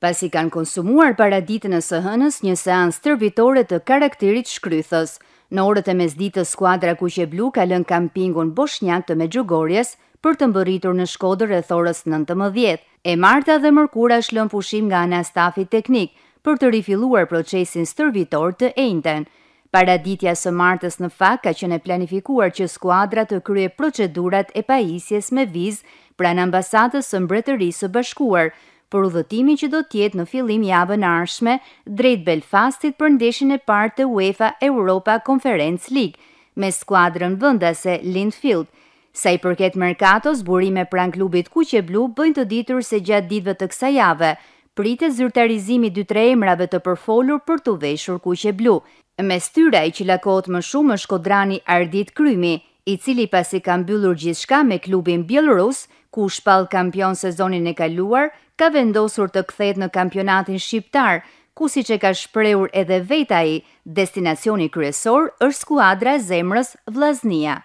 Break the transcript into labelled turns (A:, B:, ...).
A: pasi kanë konsumuar paraditen e së hënës një seancë stërvitore të karakterit shkrythës. Në orët e mesditës skuadra kuqeblu ka lënë kampingun boshnjak të Medjugorjes për të mbërritur në Shkodër rreth orës nëntëmbëdhjetë. E marta dhe e mërkura është lënë pushim nga ana e stafit teknik për të rifilluar procesin stërvitor të enjten. Paraditja së martës në fakt ka qenë e planifikuar që skuadra të kryejë procedurat e pajisjes me vizë pranë ambasadës së Mbretërisë së Bashkuar për udhëtimin që do të jetë në fillim javën e ardhshme drejt Belfastit për ndeshjen e parë të UEFA Europa Conference League me skuadrën vendase Linfield Sa i përket merkatos, burime pranë klubit kuqeblu bëjnë të ditur se gjatë ditëve të kësaj jave pritet zyrtarizimi i dy-tre emrave të përfolur për t'u veshur kuqeblu. Mes tyre ai që lakohet më shumë është shkodrani Ardit Krymi, i cili pasi ka mbyllur gjithçka me klubin bjellorus, ku u shpall kampion sezonin e kaluar, ka vendosur të kthehet në kampionatin shqiptar, ku siç e ka shprehur edhe vetë ai, destinacioni kryesor është skuadra e zemrës Vllaznia.